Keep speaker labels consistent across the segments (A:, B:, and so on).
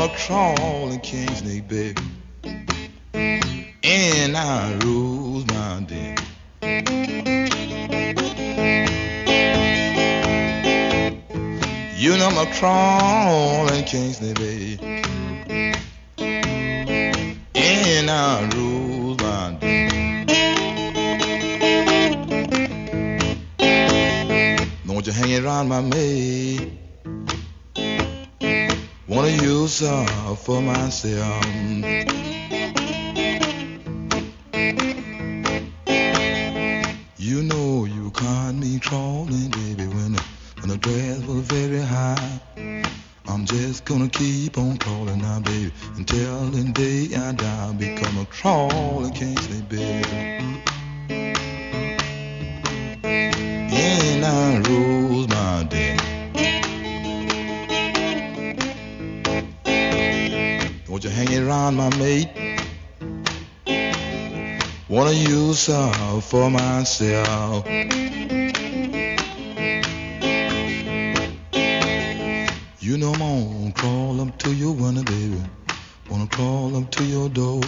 A: I'm a crawling king snake, baby. And I rules my den. You know I'm a crawling king snake, baby. And I rules my den. Don't you hang around my maid. Wanna use her for myself. You know you caught me crawling, baby, when the, when the grass was very high. I'm just gonna keep on crawling now, baby, until the day I die. Become a crawling can't sleep, baby. Don't you hang around my mate? Wanna use her for myself. You know I'm gonna crawl up to your window, baby. Wanna crawl up to your door.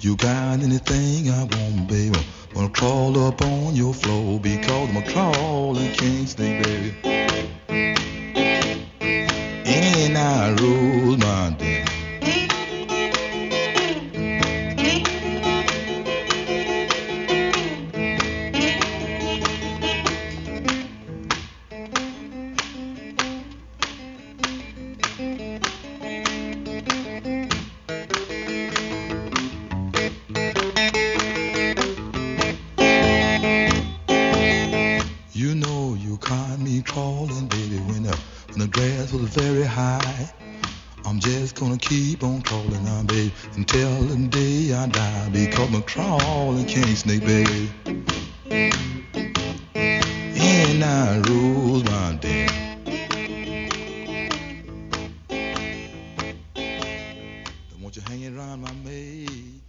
A: You got anything I want, baby? Wanna crawl up on your floor because I'm a crawling king snake, baby. Me crawling, baby, when the, when the grass was very high. I'm just gonna keep on calling now, baby, until the day I die. Because I'm crawling king snake, baby. And I rule my day. Don't want you hanging around my maid.